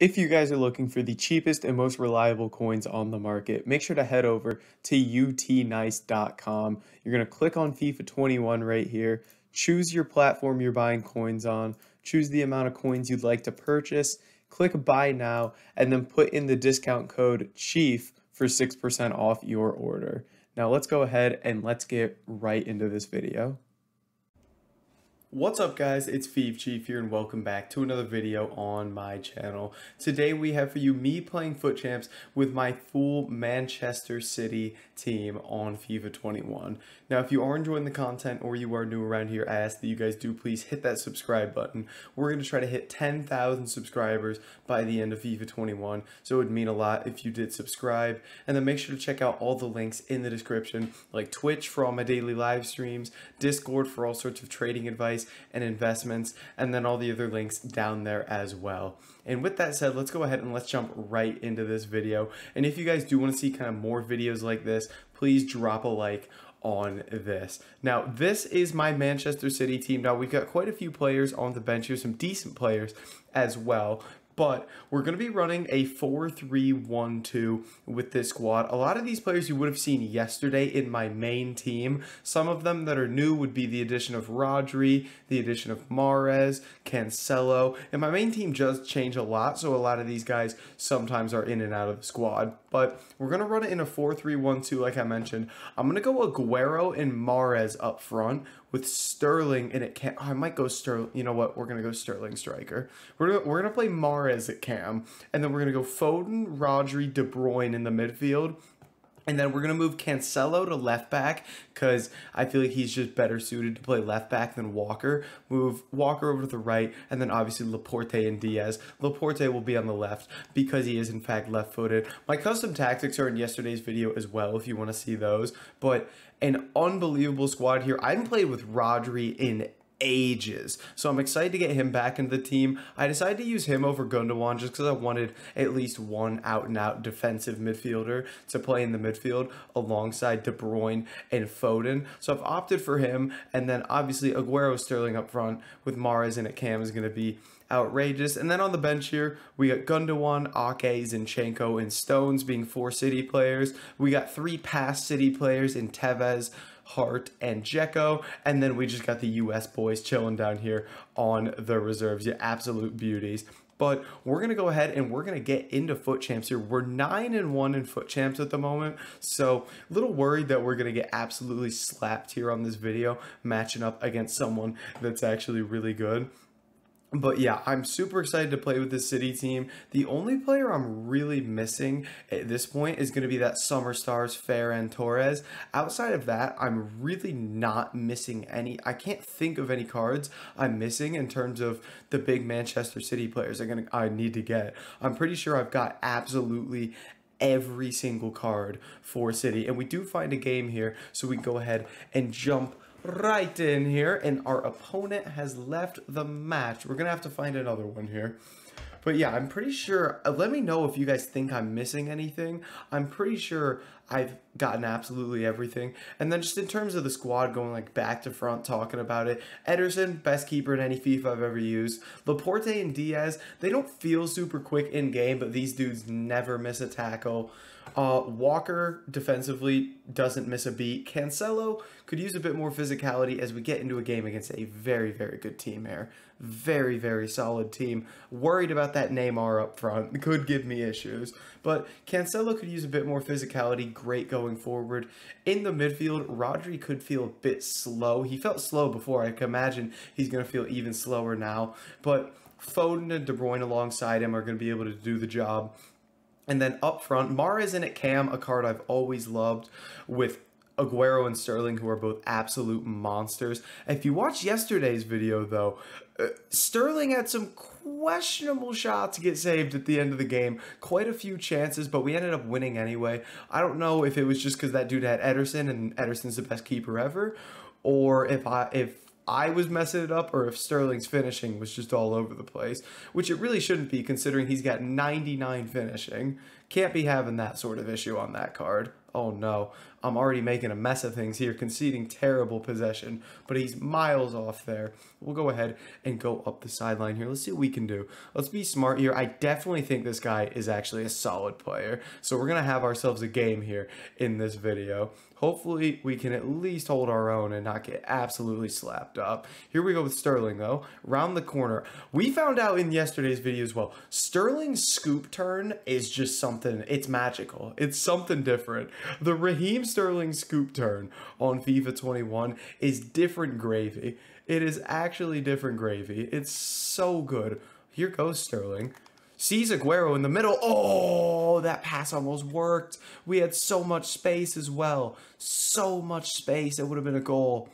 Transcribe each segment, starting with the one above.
If you guys are looking for the cheapest and most reliable coins on the market, make sure to head over to utnice.com. You're going to click on FIFA 21 right here, choose your platform you're buying coins on, choose the amount of coins you'd like to purchase, click buy now, and then put in the discount code CHIEF for 6% off your order. Now let's go ahead and let's get right into this video. What's up guys, it's Fif Chief here and welcome back to another video on my channel. Today we have for you me playing FUT Champs with my full Manchester City team on FIFA 21. Now if you are enjoying the content or you are new around here, I ask that you guys do please hit that subscribe button. We're going to try to hit 10,000 subscribers by the end of FIFA 21, so it would mean a lot if you did subscribe. And then make sure to check out all the links in the description, like Twitch for all my daily live streams, Discord for all sorts of trading advice, and investments, and then all the other links down there as well. And with that said, let's go ahead and let's jump right into this video. And if you guys do want to see kind of more videos like this, please drop a like on this. Now, this is my Manchester City team. Now, we've got quite a few players on the bench here, some decent players as well but we're going to be running a 4-3-1-2 with this squad. A lot of these players you would have seen yesterday in my main team. Some of them that are new would be the addition of Rodri, the addition of Mahrez, Cancelo, and my main team does change a lot, so a lot of these guys sometimes are in and out of the squad. But we're going to run it in a 4-3-1-2 like I mentioned. I'm going to go Aguero and Mahrez up front with Sterling, and it can't. Oh, I might go Sterling. You know what? We're gonna go Sterling striker. We're gonna, we're gonna play Mahrez at cam, and then we're gonna go Foden, Rodri, De Bruyne in the midfield. And then we're going to move Cancelo to left back because I feel like he's just better suited to play left back than Walker. Move Walker over to the right, and then obviously Laporte and Dias. Laporte will be on the left because he is in fact left footed. My custom tactics are in yesterday's video as well if you want to see those. But an unbelievable squad here. I haven't played with Rodri in ages. So I'm excited to get him back into the team. I decided to use him over Gundogan just because I wanted at least one out and out defensive midfielder to play in the midfield alongside De Bruyne and Foden. So I've opted for him. And then obviously Aguero Sterling up front with Mahrez in at Cam is going to be outrageous. And then on the bench here, we got Gundogan, Ake, Zinchenko, and Stones being four City players. We got three past City players in Tevez, Hart, and Dzeko. And then we just got the US boys chilling down here on the reserves. Yeah, absolute beauties. But we're gonna go ahead and we're gonna get into FUT Champs here. We're nine and one in FUT Champs at the moment, so a little worried that we're gonna get absolutely slapped here on this video, matching up against someone that's actually really good. But yeah, I'm super excited to play with this City team. The only player I'm really missing at this point is going to be that Summer Stars Ferran Torres. Outside of that, I'm really not missing any. I can't think of any cards I'm missing in terms of the big Manchester City players I'm gonna, I need to get. I'm pretty sure I've got absolutely every single card for City. And we do find a game here, so we can go ahead and jump right in here, and our opponent has left the match. We're going to have to find another one here. But yeah, I'm pretty sure, uh, let me know if you guys think I'm missing anything. I'm pretty sure I've gotten absolutely everything. And then just in terms of the squad going like back to front talking about it, Ederson, best keeper in any FIFA I've ever used. Laporte and Dias, they don't feel super quick in game, but these dudes never miss a tackle. Uh, Walker defensively doesn't miss a beat. Cancelo could use a bit more physicality as we get into a game against a very, very good team here. Very, very solid team. Worried about that Neymar up front. Could give me issues. But Cancelo could use a bit more physicality. Great going forward. In the midfield, Rodri could feel a bit slow. He felt slow before. I can imagine he's going to feel even slower now. But Foden and De Bruyne alongside him are going to be able to do the job. And then up front, Mahrez in at Cam, a card I've always loved with Aguero and Sterling, who are both absolute monsters. If you watch yesterday's video, though, uh, Sterling had some questionable shots get saved at the end of the game. Quite a few chances, but we ended up winning anyway. I don't know if it was just because that dude had Ederson and Ederson's the best keeper ever, or if I if I was messing it up or if Sterling's finishing was just all over the place, which it really shouldn't be considering he's got 99 finishing. Can't be having that sort of issue on that card. Oh no, I'm already making a mess of things here, conceding terrible possession, but he's miles off there. We'll go ahead and go up the sideline here. Let's see what we can do. Let's be smart here. I definitely think this guy is actually a solid player. So we're going to have ourselves a game here in this video. Hopefully we can at least hold our own and not get absolutely slapped up. Here we go with Sterling though. Round the corner. We found out in yesterday's video as well. Sterling's scoop turn is just something, it's magical. It's something different. The Raheem Sterling scoop turn on FIFA 21 is different gravy. It is actually different gravy. It's so good. Here goes Sterling sees Aguero in the middle. Oh, that pass almost worked. We had so much space as well. So much space. It would have been a goal.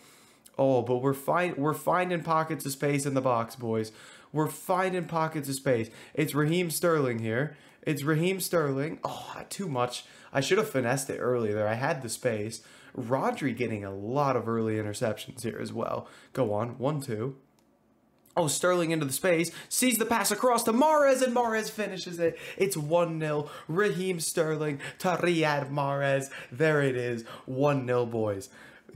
Oh, but we're find we're finding pockets of space in the box, boys. We're finding pockets of space. It's Raheem Sterling here. It's Raheem Sterling. Oh, too much. I should have finessed it earlier. I had the space. Rodri getting a lot of early interceptions here as well. Go on. One, two. Oh, Sterling into the space, sees the pass across to Mahrez, and Mahrez finishes it. It's 1-0. Raheem Sterling to Riyad Mahrez. There it is. 1-0, boys.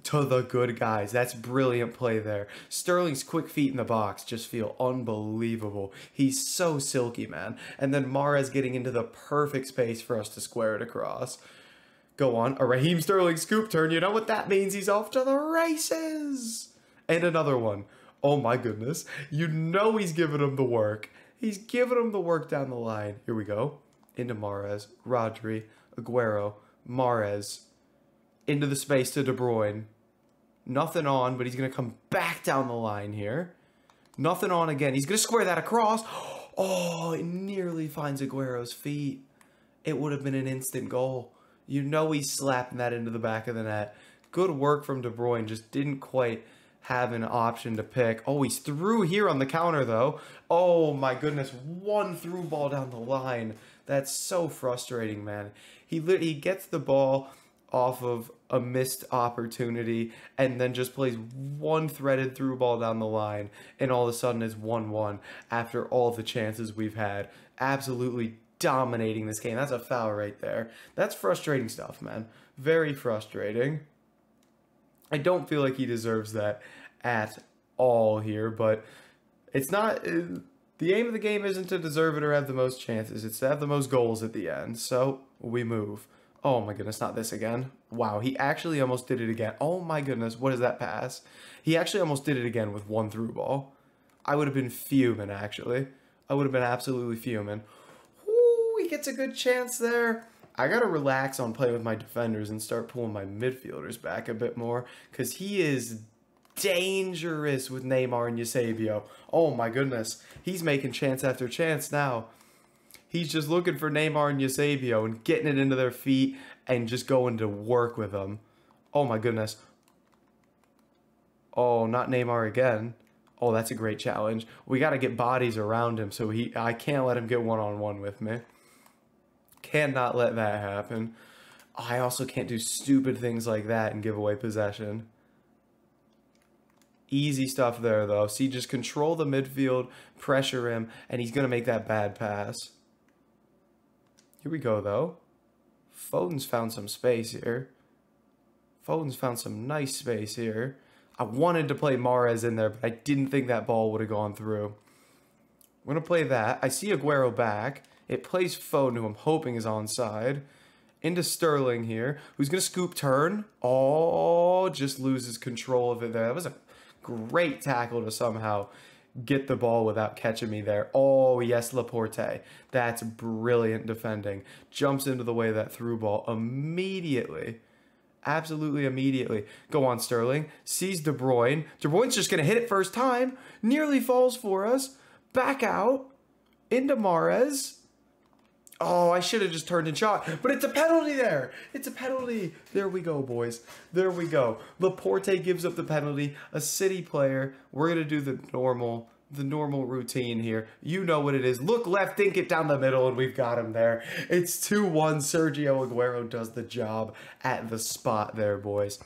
To the good guys. That's brilliant play there. Sterling's quick feet in the box just feel unbelievable. He's so silky, man. And then Mahrez getting into the perfect space for us to square it across. Go on. A Raheem Sterling scoop turn. You know what that means? He's off to the races. And another one. Oh my goodness. You know he's giving him the work. He's giving him the work down the line. Here we go. Into Mahrez, Rodri, Aguero, Mahrez. Into the space to De Bruyne. Nothing on, but he's going to come back down the line here. Nothing on again. He's going to square that across. Oh, it nearly finds Aguero's feet. It would have been an instant goal. You know he's slapping that into the back of the net. Good work from De Bruyne. Just didn't quite have an option to pick. Oh, he's through here on the counter, though. Oh, my goodness. One through ball down the line. That's so frustrating, man. He, he gets the ball off of a missed opportunity and then just plays one threaded through ball down the line and all of a sudden is 1-1 after all the chances we've had. Absolutely dominating this game. That's a foul right there. That's frustrating stuff, man. Very frustrating. I don't feel like he deserves that at all here, but it's not. Uh, the aim of the game isn't to deserve it or have the most chances, it's to have the most goals at the end. So we move. Oh my goodness, not this again. Wow, he actually almost did it again. Oh my goodness, what is that pass? He actually almost did it again with one through ball. I would have been fuming, actually. I would have been absolutely fuming. Ooh, he gets a good chance there. I got to relax on play with my defenders and start pulling my midfielders back a bit more because he is dangerous with Neymar and Eusebio. Oh my goodness. He's making chance after chance now. He's just looking for Neymar and Eusebio and getting it into their feet and just going to work with them. Oh my goodness. Oh, not Neymar again. Oh, that's a great challenge. We got to get bodies around him so he I can't let him get one-on-one -on -one with me. Cannot let that happen. I also can't do stupid things like that and give away possession. Easy stuff there, though. See, just control the midfield, pressure him, and he's going to make that bad pass. Here we go, though. Foden's found some space here. Foden's found some nice space here. I wanted to play Mahrez in there, but I didn't think that ball would have gone through. I'm going to play that. I see Aguero back. It plays Foden, who I'm hoping is onside. Into Sterling here, who's going to scoop turn. Oh, just loses control of it there. That was a great tackle to somehow get the ball without catching me there. Oh, yes, Laporte. That's brilliant defending. Jumps into the way that through ball immediately. Absolutely immediately. Go on, Sterling. Sees De Bruyne. De Bruyne's just going to hit it first time. Nearly falls for us. Back out. Into Mahrez. Oh, I should have just turned and shot. But it's a penalty there. It's a penalty. There we go, boys. There we go. Laporte gives up the penalty. A City player. We're going to do the normal the normal routine here. You know what it is. Look left, dink it down the middle, and we've got him there. It's 2-1. Sergio Aguero does the job at the spot there, boys.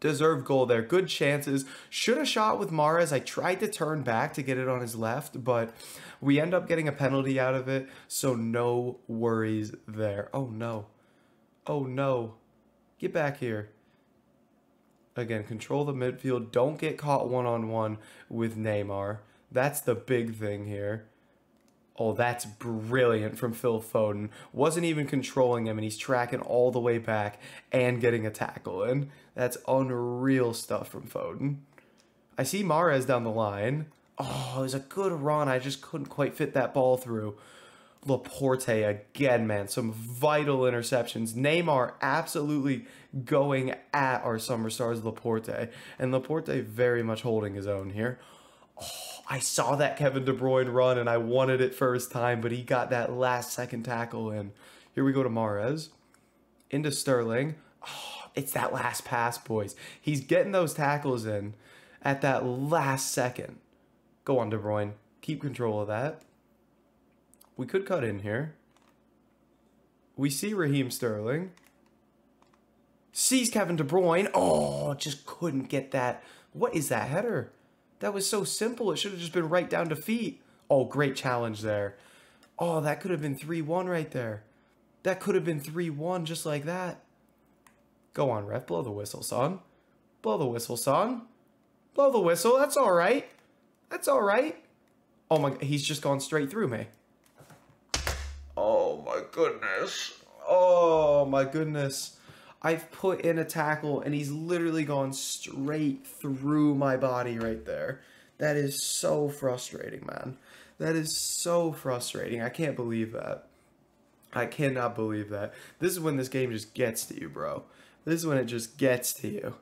Deserved goal there. Good chances. Should have shot with Mahrez. I tried to turn back to get it on his left, but we end up getting a penalty out of it, so no worries there. Oh, no. Oh, no. Get back here. Again, control the midfield. Don't get caught one-on-one with Neymar. That's the big thing here. Oh, that's brilliant from Phil Foden. Wasn't even controlling him, and he's tracking all the way back and getting a tackle in. That's unreal stuff from Foden. I see Mahrez down the line. Oh, it was a good run. I just couldn't quite fit that ball through. Laporte again, man. Some vital interceptions. Neymar absolutely going at our summer stars, Laporte. And Laporte very much holding his own here. Oh, I saw that Kevin De Bruyne run and I wanted it first time, but he got that last second tackle in. Here we go to Mahrez. Into Sterling. Oh, it's that last pass, boys. He's getting those tackles in at that last second. Go on, De Bruyne. Keep control of that. We could cut in here. We see Raheem Sterling. Sees Kevin De Bruyne. Oh, just couldn't get that. What is that header? That was so simple. It should have just been right down to feet. Oh, great challenge there. Oh, that could have been 3-1 right there. That could have been 3-1 just like that. Go on, ref. Blow the whistle, son. Blow the whistle, son. Blow the whistle. That's all right. That's all right. Oh my, he's just gone straight through me. Oh my goodness. Oh my goodness. I've put in a tackle and he's literally gone straight through my body right there. That is so frustrating, man. That is so frustrating. I can't believe that. I cannot believe that. This is when this game just gets to you, bro. This is when it just gets to you.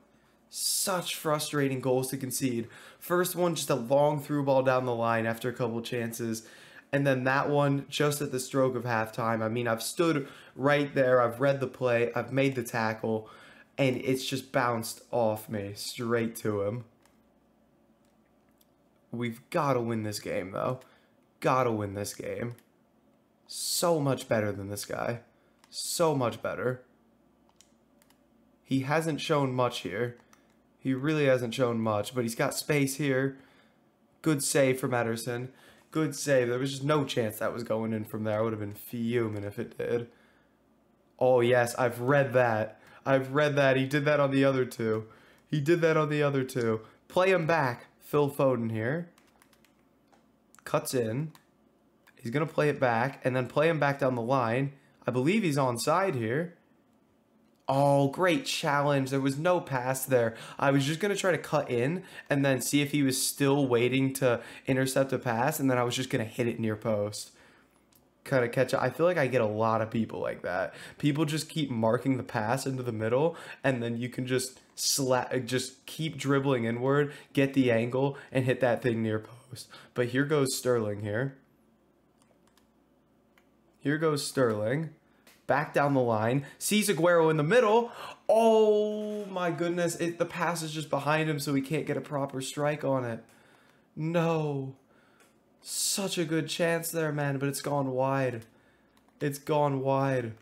Such frustrating goals to concede. First one, just a long through ball down the line after a couple chances. And then that one, just at the stroke of halftime. I mean, I've stood right there. I've read the play. I've made the tackle. And it's just bounced off me straight to him. We've got to win this game, though. Got to win this game. So much better than this guy. So much better. He hasn't shown much here. He really hasn't shown much, but he's got space here. Good save from Ederson. Good save. There was just no chance that was going in from there. I would have been fuming if it did. Oh, yes, I've read that. I've read that. He did that on the other two. He did that on the other two. Play him back. Phil Foden here. Cuts in. He's going to play it back and then play him back down the line. I believe he's on side here. Oh, great challenge. There was no pass there. I was just going to try to cut in and then see if he was still waiting to intercept a pass, and then I was just going to hit it near post. Kind of catch it. I feel like I get a lot of people like that. People just keep marking the pass into the middle, and then you can just slap, just keep dribbling inward, get the angle, and hit that thing near post. But here goes Sterling here. Here goes Sterling back down the line, sees Aguero in the middle. Oh my goodness, it, the pass is just behind him so he can't get a proper strike on it. No. Such a good chance there, man, but it's gone wide. It's gone wide.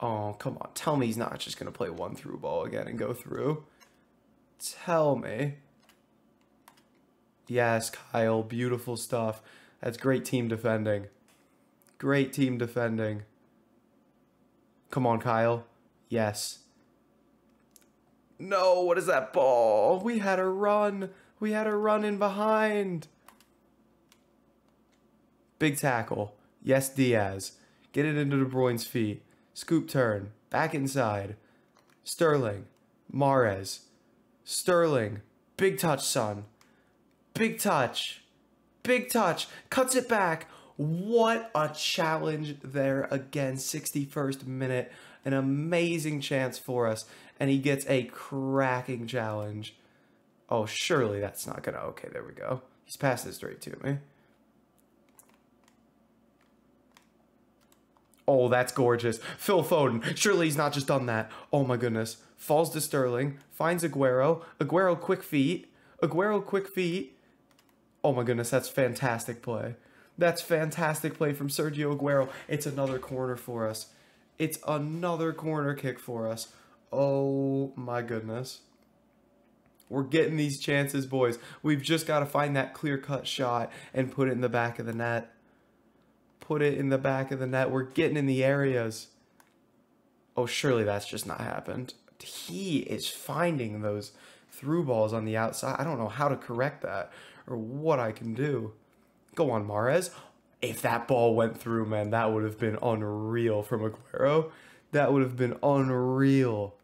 Oh, come on. Tell me he's not just going to play one through ball again and go through. Tell me. Yes, Kyle. Beautiful stuff. That's great team defending. Great team defending. Come on, Kyle. Yes. No, what is that ball? We had a run. We had a run in behind. Big tackle. Yes, Dias. Get it into De Bruyne's feet. Scoop turn. Back inside. Sterling. Mahrez. Sterling. Big touch, son. Big touch. Big touch. Cuts it back. What a challenge there again. 61st minute. An amazing chance for us. And he gets a cracking challenge. Oh, surely that's not to... Okay, there we go. He's passed it straight to me. Oh, that's gorgeous. Phil Foden. Surely he's not just done that. Oh my goodness. Falls to Sterling. Finds Aguero. Aguero quick feet. Aguero quick feet. Oh my goodness, that's fantastic play. That's fantastic play from Sergio Aguero. It's another corner for us. It's another corner kick for us. Oh my goodness. We're getting these chances, boys. We've just got to find that clear-cut shot and put it in the back of the net. Put it in the back of the net. We're getting in the areas. Oh, surely that's just not happened. He is finding those through balls on the outside. I don't know how to correct that or what I can do. Go on, Mahrez. If that ball went through, man, that would have been unreal from Aguero. That would have been unreal.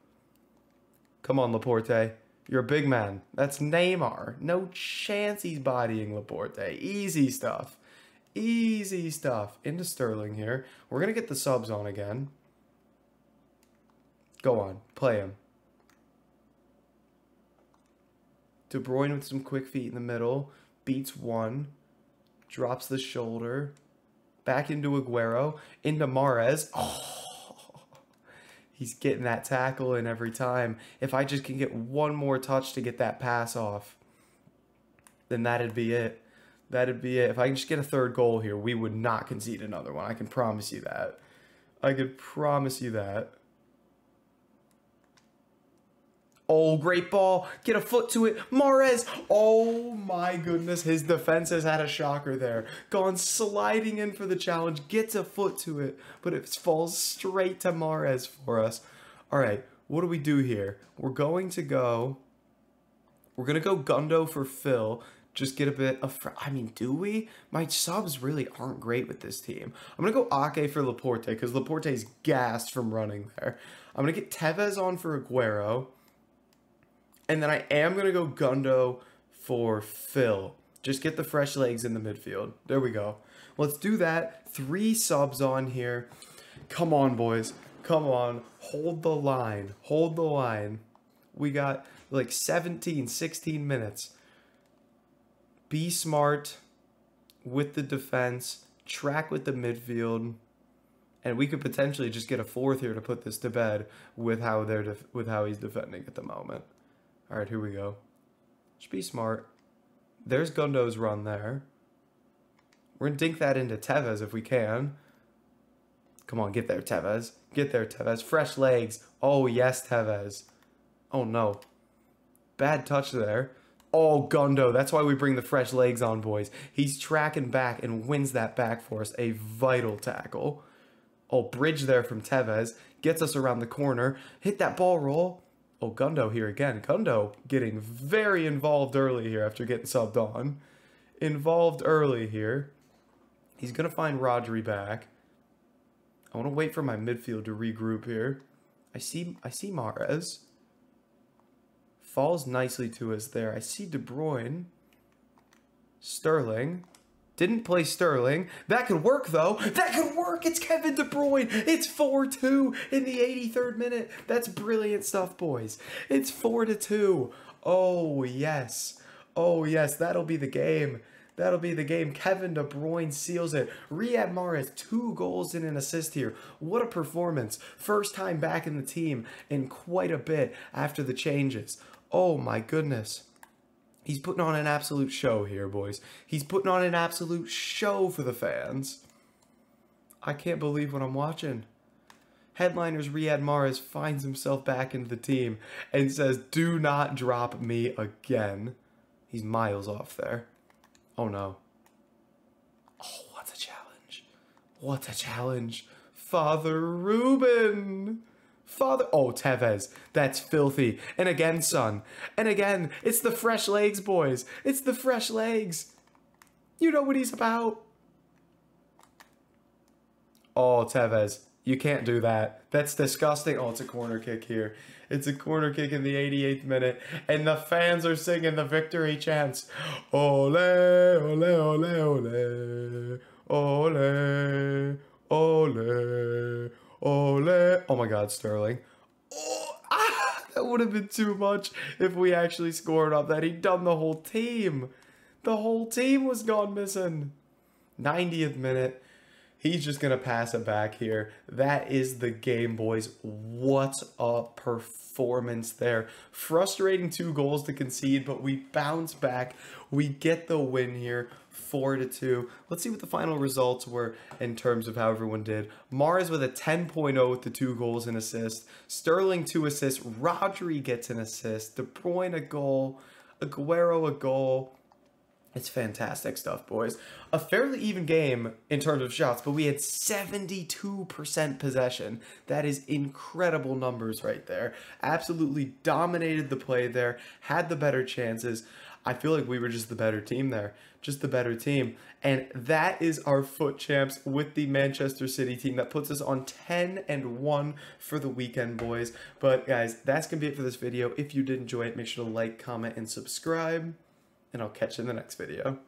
Come on, Laporte. You're a big man. That's Neymar. No chance he's bodying Laporte. Easy stuff. Easy stuff. Into Sterling here. We're going to get the subs on again. Go on. Play him. De Bruyne with some quick feet in the middle. Beats one. Drops the shoulder. Back into Aguero. Into Mahrez. Oh, he's getting that tackle in every time. If I just can get one more touch to get that pass off, then that'd be it. That'd be it. If I can just get a third goal here, we would not concede another one. I can promise you that. I could promise you that. Oh, great ball. Get a foot to it. Mahrez. Oh my goodness. His defense has had a shocker there. Gone sliding in for the challenge. Gets a foot to it. But it falls straight to Mahrez for us. All right. What do we do here? We're going to go... We're going to go Gundo for Phil. Just get a bit of... I mean, do we? My subs really aren't great with this team. I'm going to go Ake for Laporte because Laporte's gassed from running there. I'm going to get Tevez on for Aguero. And then I am going to go Gundo for Phil. Just get the fresh legs in the midfield. There we go. Let's do that. Three subs on here. Come on, boys. Come on. Hold the line. Hold the line. We got like 17, 16 minutes. Be smart with the defense. Track with the midfield. And we could potentially just get a fourth here to put this to bed with how they're with how he's defending at the moment. All right, here we go. Should be smart. There's Gundo's run there. We're going to dink that into Tevez if we can. Come on, get there, Tevez. Get there, Tevez. Fresh legs. Oh, yes, Tevez. Oh, no. Bad touch there. Oh, Gundo. That's why we bring the fresh legs on, boys. He's tracking back and wins that back for us. A vital tackle. Oh, bridge there from Tevez. Gets us around the corner. Hit that ball roll. Oh, Gundo here again. Gundo getting very involved early here after getting subbed on. Involved early here. He's going to find Rodri back. I want to wait for my midfield to regroup here. I see I see Mahrez. Falls nicely to us there. I see De Bruyne. Sterling. Didn't play Sterling. That could work, though. That could work. It's Kevin De Bruyne. It's 4-2 in the 83rd minute. That's brilliant stuff, boys. It's 4-2. Oh, yes. Oh, yes. That'll be the game. That'll be the game. Kevin De Bruyne seals it. Riyad Mahrez, two goals and an assist here. What a performance. First time back in the team in quite a bit after the changes. Oh, my goodness. He's putting on an absolute show here, boys. He's putting on an absolute show for the fans. I can't believe what I'm watching. Headliners Riyad Mahrez finds himself back into the team and says, do not drop me again. He's miles off there. Oh no. Oh, what a challenge. What a challenge. Father Ruben. Father, oh, Tevez, that's filthy. And again, son. And again, it's the fresh legs, boys. It's the fresh legs. You know what he's about. Oh, Tevez, you can't do that. That's disgusting. Oh, it's a corner kick here. It's a corner kick in the 88th minute. And the fans are singing the victory chants. Ole, ole, ole, ole. Ole, Oh my god, Sterling. Oh, ah, that would have been too much if we actually scored off that. He'd done the whole team. The whole team was gone missing. 90th minute. He's just going to pass it back here. That is the game, boys. What a performance there. Frustrating two goals to concede, but we bounce back. We get the win here, 4 to 2. Let's see what the final results were in terms of how everyone did. Mahrez with a 10.0 with the two goals and assist. Sterling two assists. Rodri gets an assist. De Bruyne a goal. Aguero a goal. It's fantastic stuff, boys. A fairly even game in terms of shots, but we had 72% possession. That is incredible numbers right there. Absolutely dominated the play there, had the better chances. I feel like we were just the better team there, just the better team. And that is our FUT Champs with the Manchester City team. That puts us on 10 and 1 for the weekend, boys. But guys, that's going to be it for this video. If you did enjoy it, make sure to like, comment, and subscribe. And I'll catch you in the next video.